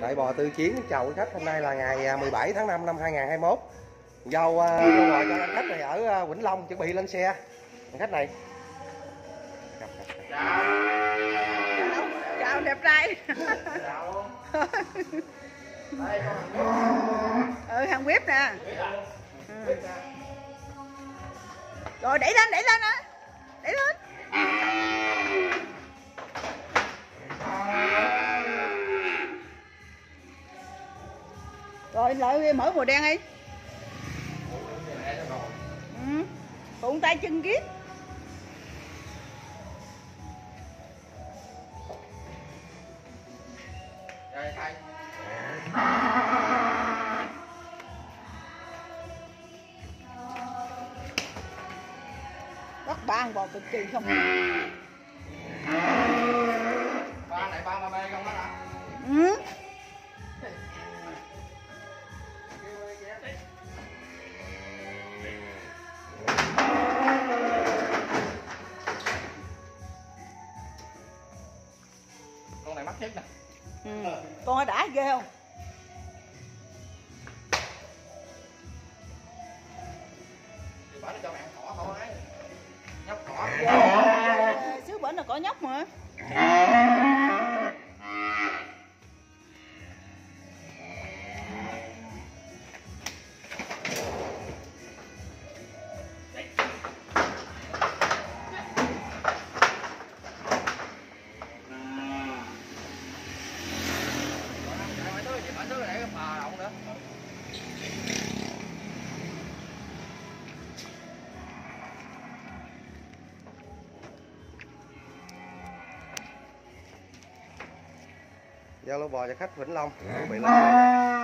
Đại bò tư chiến chào quý khách hôm nay là ngày 17 tháng 5 năm 2021 Dâu uh, bò cho khách này ở uh, Vĩnh Long chuẩn bị lên xe. Khách này. Chào đẹp trai. Ừ hàng bếp nè. Ừ. rồi đẩy lên đẩy lên á rồi lại mở màu đen đi ừ. tay chân kiết bắt ba bò cực kỳ không à. Con nhất nè ừ. con nó đã ghê không? Thì nó cho mẹ ăn cỏ thôi Nhóc cỏ Ghê. xứ bển là có nhóc mà Giao lô bò cho khách Vĩnh Long. Chuẩn bị lên. xe